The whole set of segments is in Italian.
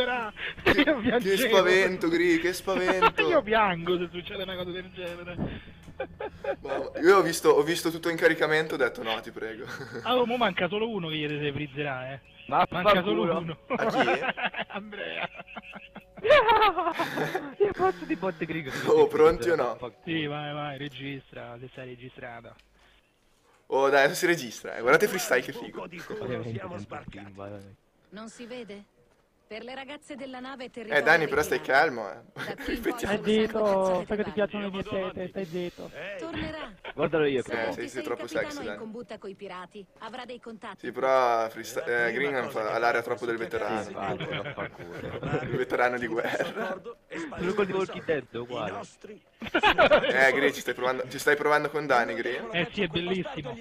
frizerà. Che, Io che spavento, Gri, che spavento. Io piango se succede una cosa del genere. Io ho visto, ho visto tutto in caricamento, ho detto no, ti prego. Allora, mo manca solo uno che ieri si frizzerà, eh. Ma Manca solo uno. A chi? Andrea. Io faccio di botte grigo. Oh, pronti o no? Sì, vai, vai, registra, se sei registrata. Oh dai, adesso si registra, eh. guardate freestyle che figo. Non si vede? Per le ragazze della nave Eh territorio Dani, però stai calmo, eh. Stai zitto, sai che ti piacciono le mie tete, stai zitto. Tornerà. Guardalo io che Eh, sei- troppo sexy, in Dani. combutta coi pirati, avrà dei contatti. Sì, però freestyle, eh, Greenham fa all'area troppo del veterano. Il veterano di guerra. Quello col di Walking Dead è uguale. Eh, Gri, ci stai provando, ci stai provando con Dani, Gri? Eh sì, è bellissimo.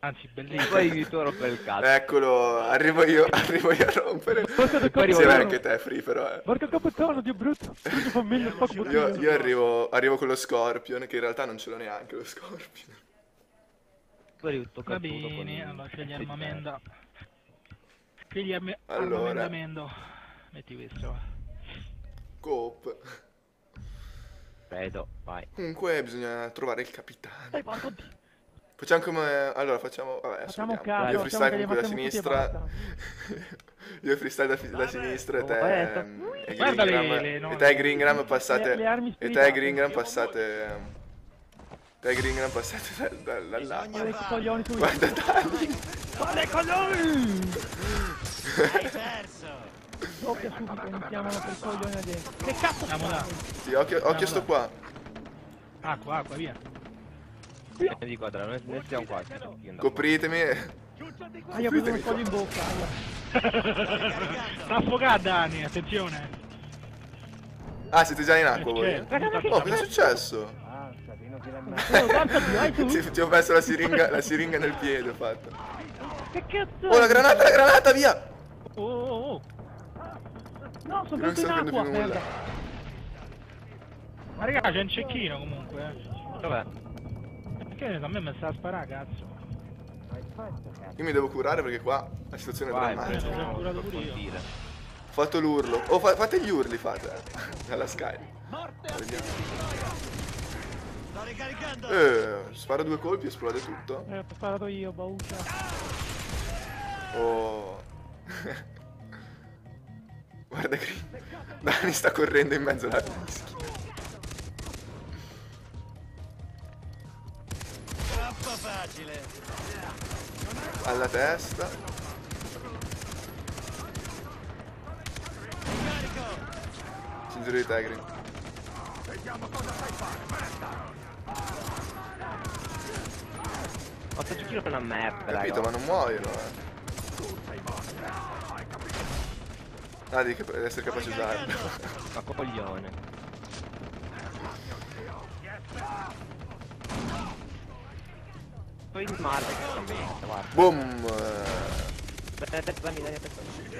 Anzi, bellissimo. Poi tu rompere il cazzo. Eccolo, arrivo io, arrivo io a rompere. Sì, arrivo anche te, Free, però, eh. Porca capitano, Dio brutto. Io, io arrivo, arrivo con lo Scorpion, che in realtà non ce l'ho neanche lo Scorpion. Va bene, il- allora scegli armamento. Scegli arme- Allora. armamento. Metti questo. Coop. Vedo, vai. Comunque bisogna trovare il capitano. Dai, porco Dio. Facciamo come... Allora, facciamo... Vabbè, Facciamo caso, Io freestyle che con quella li ammazziamo tutti e sinistra. Io freestyle da, da sinistra e te... E Guarda le- Greengram- le- no, e te Greengram passate... le- le armi e te. Greengram passate... ehm, Te e Greengram passate da, da, da là. Guarda i coglioni tu. Guarda Dani. Guarda i coglioni! Doppia subito, iniziamo per i coglioni da dentro. Che cazzo Andiamo là. Sì, occhio, occhio sto qua. Acqua, acqua, via. Di quadrato, noi noi stiamo qua. Copritemi. Ah, io ho preso un foglio in bocca. Sta affogata Dani, attenzione. Ah, siete già in acqua voi? Certo, Oh, cosa è successo? Oh, guarda più, hai tu? Sì, ti ho messo la siringa, la siringa nel piede, ho fatto. Che cazzo? Oh, la granata, la granata, via! Oh, oh, oh. No, sono Non caduto in acqua, più nulla. merda. Ma raga, c'è un cecchino comunque, eh. Dov'è? Che ne so, a me mi sta a sparare, cazzo. Io mi devo curare perché qua la situazione è Vai, drammatica. preso. curato pure io. Ho fatto l'urlo. Oh, fa- fate gli urli, fate. Dalla Sky. Vediamo. Eh, sparo due colpi e esplode tutto. Eh, ho sparato io, baucia. Oh. Guarda che... Dani sta correndo in mezzo alla fischia. Alla testa. Cintura di Tegri. Ma sto giochino è una merda, Capito, ma raga. non muoiono, eh. Ah, devi essere capace di usarlo. Ma coglione. Poi il male che sta bene, guarda. Boom!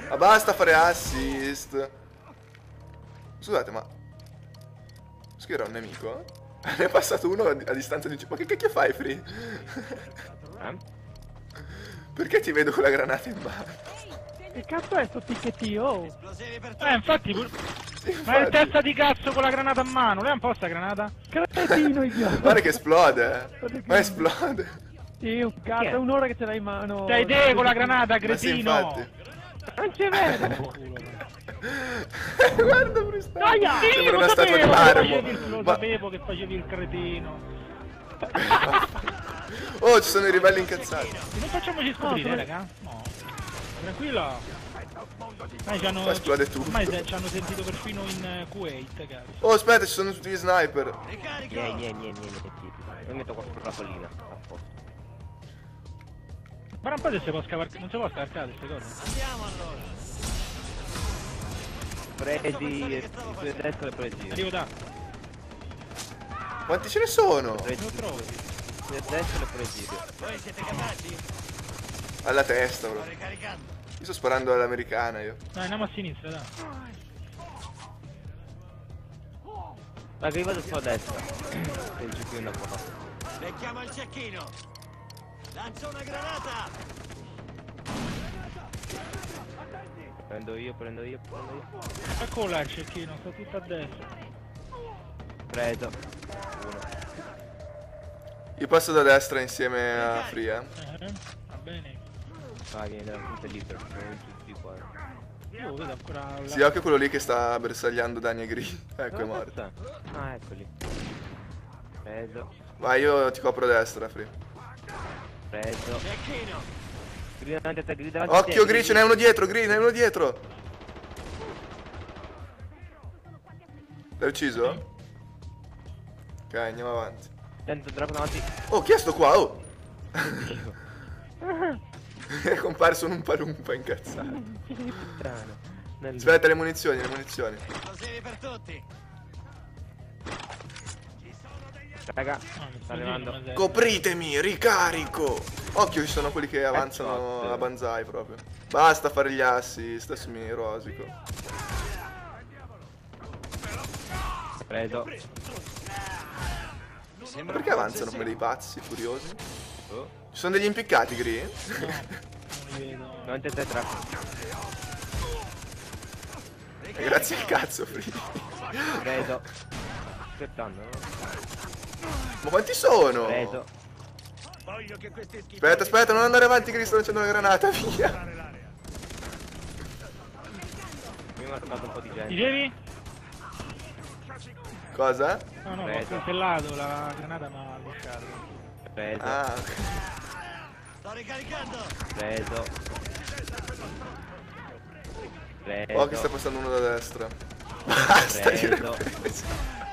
Ma basta fare assist. Scusate, ma... Scusa, era un nemico? Ne è passato uno a, a distanza di un... Ma che cacchio fai, Free? Eh? Perché ti vedo con la granata in mano? Che cazzo è sto ticchettio? Oh. Eh, infatti, pur- ma è testa di cazzo con la granata a mano, lei ha un po' sta granata? Cretino, idiota. Guarda che esplode, eh. Ma esplode. Sì, un cazzo, è un'ora che ce l'hai in mano. Sei te con la granata, Ma sì, cretino! infatti. Non ci vedo. Guarda, Brustano. Aia! Sì, Sembra lo una statua di sapevo, che marmo. facevi il- lo Ma- sapevo che facevi il cretino. Oh, ci sono i ribelli incazzati. Non facciamoci scoprire, sono- raga. No. Tranquillo. Ormai ci hanno, esplode tutto. ormai ci hanno sentito perfino in eh, Kuwait, cazzo. Oh, aspetta, ci sono tutti gli sniper. Niente, niente, niente, niente. Io metto qua sulla collina. a posto. Ma un po' se si può scavar- non si può scaricare queste cose. Predi, e sulle destre e predi. Arrivo da, Quanti ce ne sono? Predi, lo trovo. sulle destre e predi. Alla testa, bro. Io sto sparando all'americana io. Dai, andiamo a sinistra, dai. Raga, io vado sulla destra. E il giochino da qua. Becchiamo il cecchino! Lancia una granata! Prendo io, prendo io, prendo io. Eccolo là il cecchino, sta tutto a destra. Preso. Uno. Io passo da destra insieme a Free, eh. Va bene. Vai, vieni dalla punta libera. Siamo tutti qua. Io vedo ancora la... Sì, occhio quello lì che sta bersagliando Dani e Green. Ecco, è Dove morto. Ah, eccoli. Preso. Vai, io ti copro a destra, Free. Preso. Grida davanti a te, grida davanti a te. Occhio, Green, ce n'è uno dietro, Green, ne è uno dietro. L'hai ucciso? Ok, andiamo avanti. Sento drop davanti. Oh, chi è sto qua? Oh! è comparso un palumpa incazzato. Strano. Aspetta, le munizioni, le munizioni. Esplosivi per tutti! Raga, Ah, sta arrivando. Copritemi, ricarico! Occhio, ci sono quelli che avanzano Ecco. a banzai proprio. Basta fare gli assi, stesso mi rosico. Preso. Ma perché avanzano come dei pazzi, furiosi? Oh. Ci sono degli impiccati, Green? Non te, tra. E grazie al cazzo, Free. Preso. Aspettando, no? Ma quanti sono? Preso. Voglio che questi schifosi Aspetta, aspetta, non andare avanti, Green, sto lanciando una granata, via. Mi ha marcato un po' di gente. Dicevi? Cosa? No, no, ho coltellato, la granata mi ha lasciato. Preso. Ah, ok. Sto ricaricando! Preso. Preso. Oh, che sta passando uno da destra. Basta, io Preso.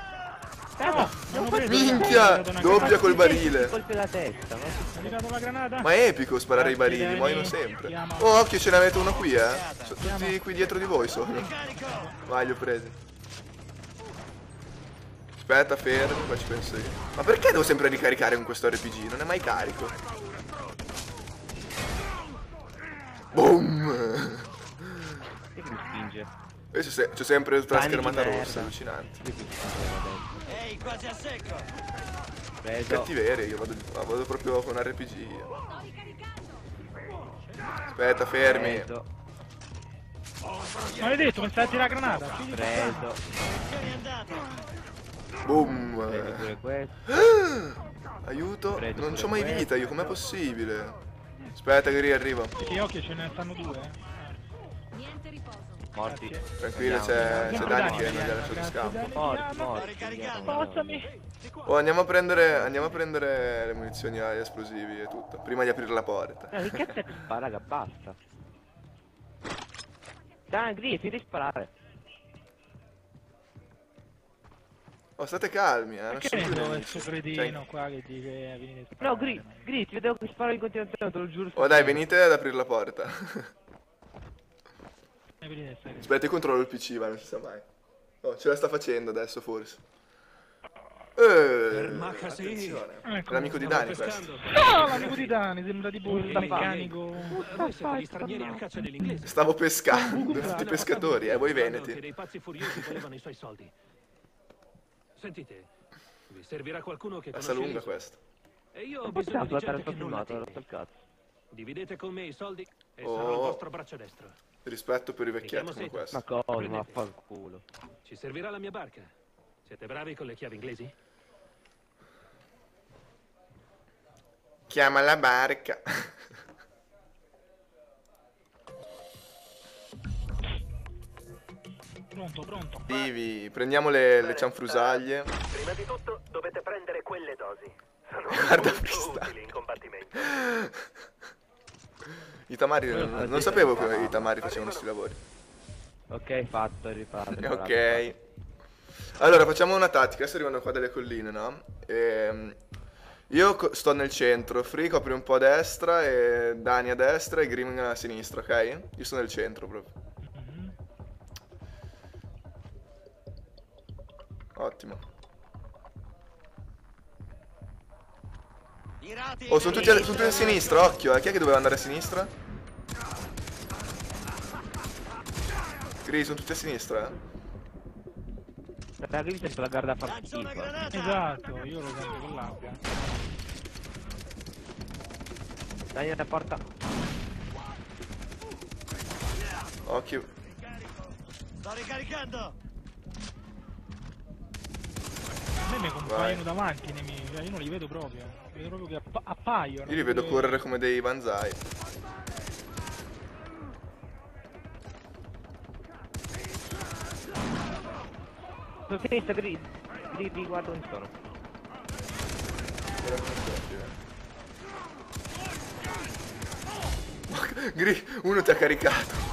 Preso, Minchia, doppia col barile. Testa, ma è epico sparare i barili, muoiono sempre. Oh, occhio, ce ne avete uno qui, eh. Sono tutti qui dietro di voi sono. Vai, li ho presi. Aspetta, fermi, qua ci penso io. Ma perché devo sempre ricaricare con questo RPG? Non è mai carico. Boom! Se- c'ho sempre tutta la schermata rossa, allucinante. Quasi a secco! Preso. Cattiveria, io vado, vado proprio con RPG. Aspetta, fermi. Preso. Maledetto, mi stai a tirare la granata. Preso. Boom! Aiuto, Preso non c'ho mai questo. vita io, com'è possibile? Aspetta che arrivo. puttana. Sì, occhio, ce ne stanno due. eh. Niente riposo. Morti. Tranquillo, c'è, Dani che non gli ha andiamo, lasciato scampo. Morti, Andiamo. morti. Oh, andiamo a prendere, andiamo a prendere le munizioni agli esplosivi e tutto, prima di aprire la porta. Eh, che cazzo spara, raga, basta. Dai, Gri, finiti di sparare. Oh, state calmi, eh, non Perché sono ne più so nemici. questo cretino qua che dice venite a sparare? No, Gri, Gri, ti vedevo che sparo in continuazione, te lo giuro. Oh dai, venite ad aprire la porta. Eh, venite a stare. Aspetta, io controllo il PC, ma non si sa mai. Oh, ce la sta facendo adesso forse. Eh. Ecco, l'amico di Dani questo. No, l'amico di Dani, sembra tipo il meccanico. Voi siete gli stranieri a caccia dell'inglese. Stavo pescando, tutti pescatori, eh, voi veneti. dei pazzi furiosi volevano i suoi soldi. Sentite, vi servirà qualcuno che Passa conosce lunga questa. E io ho bisogno di gente che non la cazzo. Dividete con me i soldi e Oh. sarò il vostro braccio destro. Rispetto per i vecchietti come questo. Ma cosa, ma Prendete. fanculo. Ci servirà la mia barca. Siete bravi con le chiavi inglesi? Chiama la barca. Pronto, pronto. Vivi, prendiamo le, le cianfrusaglie. Prima di tutto dovete prendere quelle dosi. Sono Guarda molto questa. utili in combattimento. I tamari, non, non sapevo che i tamari facevano questi lavori. Ok, fatto, riparto. Ok. Allora, facciamo una tattica. Adesso arrivano qua delle colline, no? Ehm, io sto nel centro, Free copri un po' a destra e Dani a destra e Grim a sinistra, ok? Io sto nel centro proprio. Mhm. Ottimo. Oh, sono tutti, a, sono tutti a sinistra, occhio, eh. Chi è che doveva andare a sinistra? Gris, sono tutti a sinistra, eh. La Gri sempre la guarda a far Lancio una schifo. granata! Esatto, io lo sento con l'abbia. Dai, nella porta. Occhio. Sto ricaricando. Me mi compaiono davanti i nemici, cioè io non li vedo proprio. Vedo proprio che appa- appaiono. Io li vedo correre come dei banzai. Su sinistra, gri, gri, gri, guarda dove sono. Gri, uno ti ha caricato.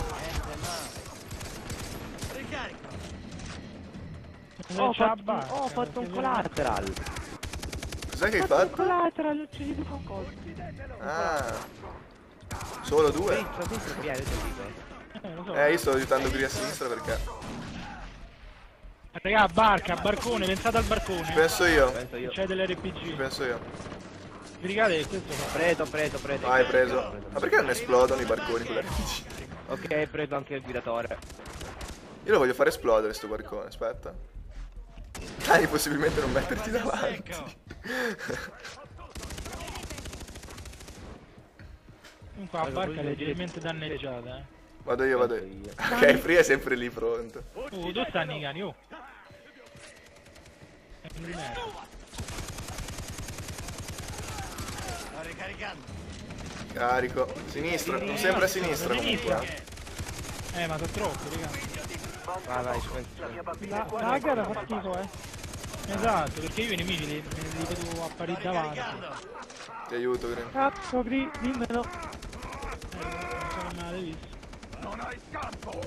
Oh, ho fatto, barca, oh, ho fatto un collateral. Cos'è che hai Un fatto? collateral, uccisi due con colpi. Ah. Solo due? Via. Eh. Eh, io sto aiutando Gri a sinistra perché. Raga, barca, barcone, pensate al barcone. Penso io. Penso io. C'è dell'RPG. Penso io. Che questo fa? Preso, preso, preso. Vai, preso. Ma perché non esplodono i barconi con l'RPG? Ok, preso anche il guidatore. Io lo voglio fare esplodere sto barcone, aspetta. Dai, possibilmente non metterti davanti. Comunque la barca è leggermente danneggiata, eh. Vado io, vado io. Ok, Free è sempre lì pronto. Oh, dove stanno i cani? Oh. Sto ricaricando. Carico. Sinistra, non sempre a sinistra Sinistra. comunque. Eh, ma sono troppo, raga. Vai, vai. La, la gara fa schifo, eh. Esatto, perché io i nemici li, li vedo apparire davanti. Ti aiuto, Gri. Cazzo, gri, dimmelo. Eh, non so che me l'hai visto.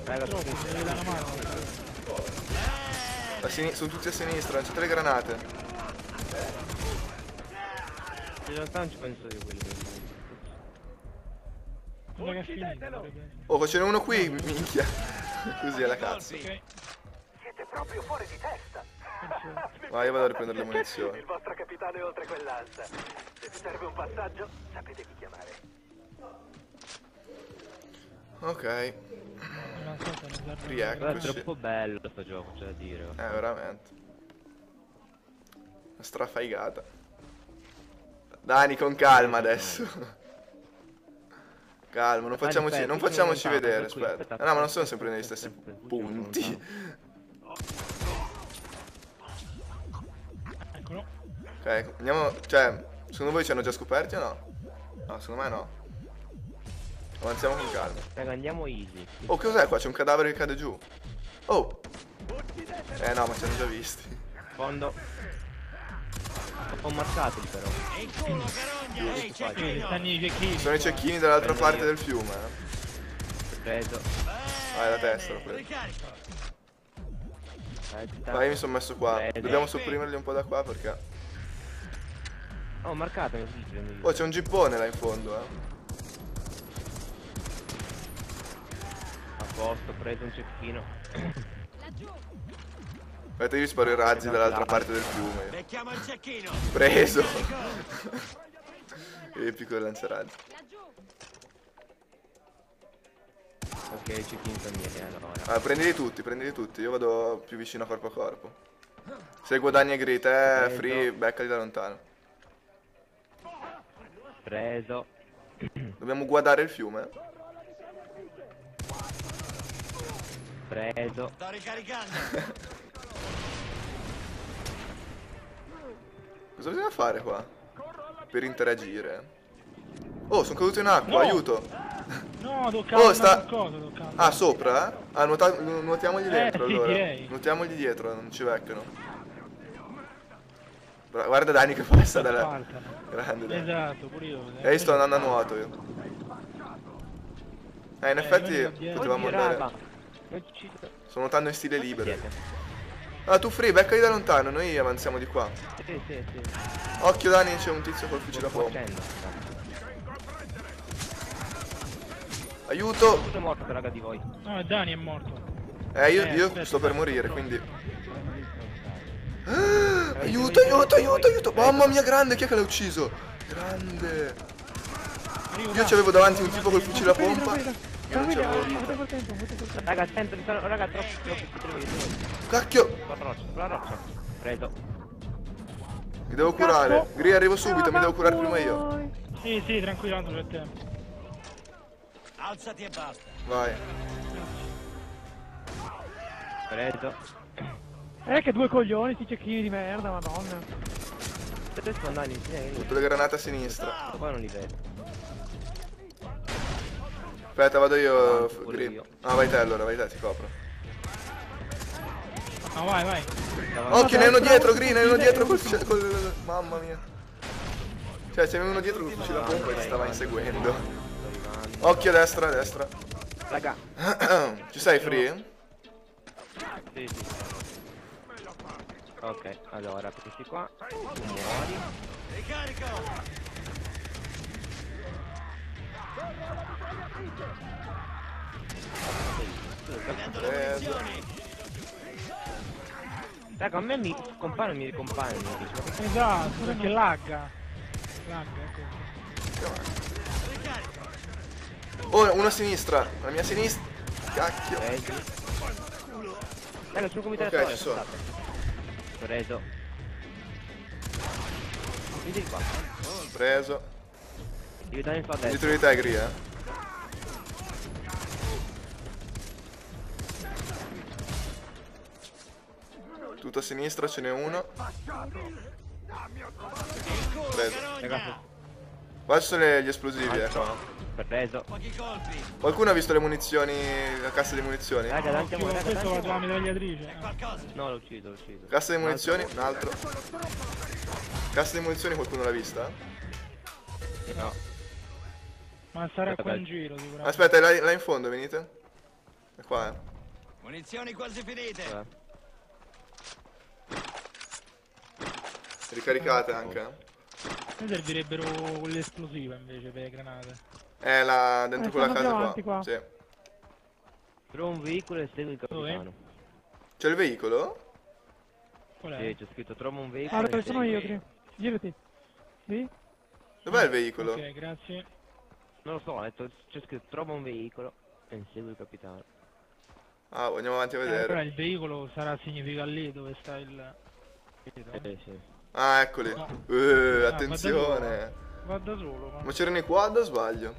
Raga, su Troppo, sinistra. mi devi dare una mano. A sini- sono tutti a sinistra, lanciate le granate. In realtà non ci penso io quelli. Oh, ce n'è uno qui, minchia. Così è la cazzo. Siete proprio fuori di testa. Vai, io vado a riprendere le munizioni. Il vostro capitano è oltre quell'alza. Se vi serve un passaggio, sapete chi chiamare. Ok. Però è rieccoci. troppo bello questo gioco, c'è da dire. Eh, veramente. Una strafaigata. Dani, con calma adesso. Calma, non facciamoci, non facciamoci vedere, aspetta. Eh, no, ma non sono sempre negli stessi punti. Ok, andiamo, cioè, secondo voi ci hanno già scoperti o no? No, secondo me no. Avanziamo con calma. Raga, andiamo easy. Oh, cos'è qua? C'è un cadavere che cade giù. Oh! Eh no, ma ci hanno già visti. Fondo. Ho marcati però. Ehi, cecchini. Sono i cecchini dall'altra parte io. del fiume. eh. Preso. Vai, la testa l'ho preso. Vai, io mi sono messo qua. Dobbiamo sopprimerli un po' da qua perché... Oh, marcatemi così prendo io. Oh, c'è un gippone là in fondo, eh. A posto, ho preso un cecchino. Aspetta, io sparo i razzi dall'altra parte del fiume. Becchiamo il cecchino. Preso! Epico il lanciarazzi. Ok, i cecchini sono miei allora. Ah, prendili tutti, prendili tutti. Io vado più vicino a corpo a corpo. Se guadagni e grid, eh, free, beccali da lontano. Preso. Dobbiamo guardare il fiume. Preso. Sto ricaricando. Cosa bisogna fare qua? Per interagire. Oh, sono caduto in acqua, No! aiuto. No, devo calmare Oh, sta- qualcosa, devo calmare. Ah, sopra? eh? Ah, nuota- nu- nuotiamogli dentro sì, allora. direi. Nuotiamogli dietro, non ci. Bra- Guarda Dani che passa dalla... Grande Dani. Esatto, pure io. E io sto andando a nuoto io. Eh, in Eh, effetti potevamo Oddio, andare... Sto nuotando in stile libero. Ah, tu free, beccali da lontano, noi avanziamo di qua. Sì, sì, sì. Occhio Dani, c'è un tizio col fucile a facendo. Aiuto! Tutto è morto, raga, di voi. No, Dani è morto. Eh, io, Eh, io aspetta. sto per morire, quindi... Ah, aiuto, aiuto, aiuto, aiuto! Mamma mia, grande, chi è che l'ha ucciso? Grande! Io va. c'avevo davanti un tipo col fucile a pompa. Io non c'avevo ah. Raga, sento, raga, troppo, troppo, Cacchio! Sulla roccia, sulla roccia. Preso. Mi devo curare. Gri, arrivo subito, mi devo curare prima io. Sì, sì, tranquillo, tanto c'è tempo. Alzati e basta. Vai. Preso. Eh, che due coglioni, sti cecchini di merda, madonna. Dove sto andando insieme a lui? Tutte le granate a sinistra. Poi non li vedo. Aspetta, vado io, Green. io. Ah, vai te allora, vai te, ti copro. No, vai, vai. Occhio, ne hai uno dietro, Green, ne hai uno dietro col, fucile- col... Mamma mia. Cioè, c'è uno dietro col fucile a pompa e ti stava inseguendo. Occhio a destra, a destra. Raga. Ci sei, Free? Sì, sì. Ok, allora, questi qua. Muori. Ricarico! Prendo le Eh, munizioni! Raga, a me mi compare mi ricompare. Esatto, perché lagga. Lagga, ecco. Ricarico! Oh, uno a sinistra. La mia sinistra. Cacchio. Preso. Raga, sul Ok, comitato ci sono. Preso. Vedi qua. Preso. Devi dare in fa a destra. Dietro di te, Green, eh. Tutto a sinistra, ce n'è uno. Preso. Ragazzi, Qua ci sono gli esplosivi, ecco. preso. Pochi colpi! Qualcuno ha visto le munizioni, la cassa di munizioni? Raga, davanti a voi, raga, Questo va la mitragliatrice. Qualcosa! No, lo uccido, lo uccido. Cassa di munizioni, un altro. Cassa di munizioni qualcuno l'ha vista? No. Ma sarà qua in giro, sicuramente. Aspetta, è là, là in fondo, venite. È qua, eh. Munizioni quasi finite! Eh. Ricaricate anche, eh. Me servirebbero quelle esplosive invece per le granate. È là dentro Eh, quella casa qua. qua. Sì. Trovo un veicolo e segui il capitano. C'è il veicolo? Qual Sì, è? c'è scritto trovo un veicolo. Dove sono io, Cri? Girati. Sì? Dov'è il veicolo? Ok, grazie. Non lo so, ho detto, c'è scritto trova un veicolo e segui il capitano. Ah, andiamo avanti a Eh, però vedere. il veicolo sarà significa lì dove sta il... Eh sì. Ah, eccoli. Ah. Eh, Ah, attenzione. Va da solo, ma... Ma c'erano i quad o sbaglio?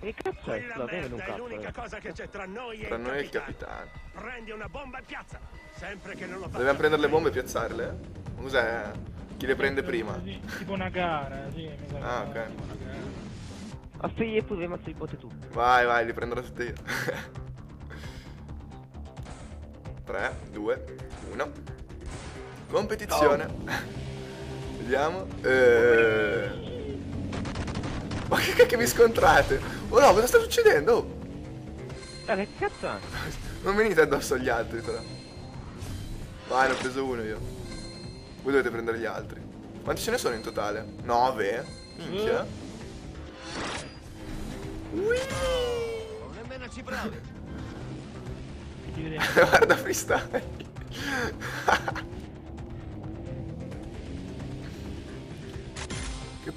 Che cazzo è? Quella merda è l'unica eh. cosa che c'è tra noi e Tra il noi il capitano. capitano. Prendi una bomba e piazza. Sempre che non lo faccia. Dobbiamo prendere le bombe e piazzarle? Cos'è? Chi le prende prima? Tipo una gara, sì, mi sa Ah, ok. Ma figli e poi ammazzo il pote tu. Vai, vai, li prenderò tutte io. 3, 2, 1. Competizione. Vediamo. Eh... Ma che cacchio vi scontrate? Oh no, cosa sta succedendo? Oh, Ah, che cazzo è? non venite addosso agli altri però. Vai, ne ho preso uno io. Voi dovete prendere gli altri. Quanti ce ne sono in totale? 9? Minchia. Non nemmeno ci provi! Guarda freestyle.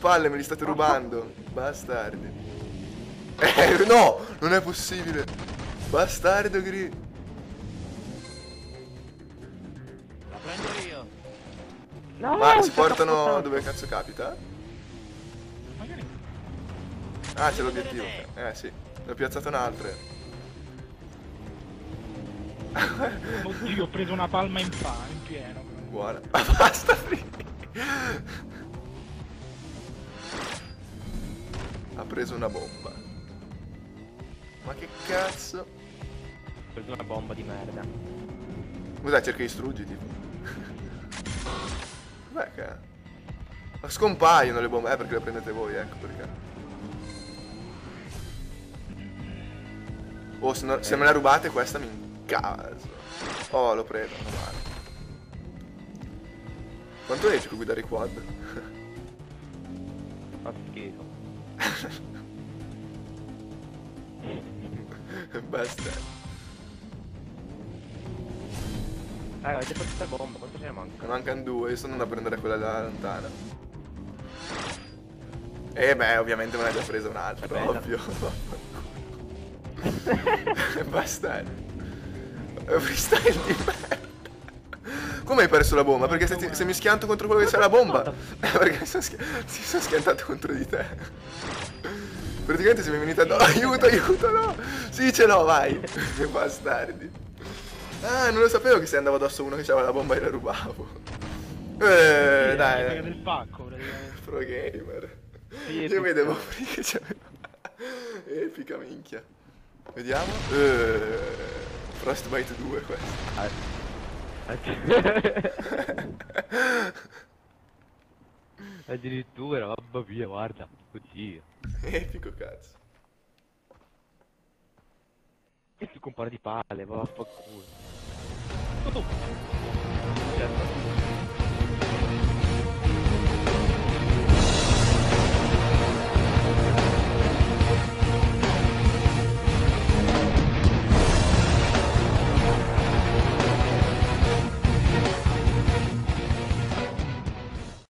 Palle me li state rubando. Bastardi. Eh, no, non è possibile. Bastardo gri. La prendo io! No, Ma si portano dove cazzo capita? Magari... Ah, c'è l'obiettivo. Eh sì, ne ho piazzato un'altra. Oddio, ho preso una palma in pa, in pieno. Buona. Ma basta preso una bomba. Ma che cazzo? Ho preso una bomba di merda. Cos'è? Cerca di distruggi tipo. Cos'è che? Ma scompaiono le bombe. Eh perché le prendete voi, ecco perché. Oh, se, no- se me la rubate questa mi incaso. Oh, prendo, non male. Quanto è epico guidare i quad? Fa schifo. Basta. Raga, avete fatto questa bomba, quanto ce ne manca? Ne mancano due, io sto andando a prendere quella là lontana. E beh, ovviamente me ne ha già presa un'altra, ovvio. Un freestyle di merda. Come hai perso la bomba? Perché se, ti- se mi schianto contro quello che c'è la bomba. Perché sono si sono schiantato contro di te. Praticamente siamo venuti addosso. Aiuto, aiuto, no! Sì, ce l'ho, vai! Che bastardi. Ah, non lo sapevo che se andavo addosso a uno che aveva la bomba e la rubavo. Eh, Sì, dai. frega del pacco, praticamente. Pro gamer. Sì, Io vedevo prima che c'aveva. Epica minchia. Vediamo. Eh, Frostbite 2 questo. Addirittura, mamma mia, guarda. Oddio. Epico cazzo. E tu compara di palle, ma vaffanculo. Certo.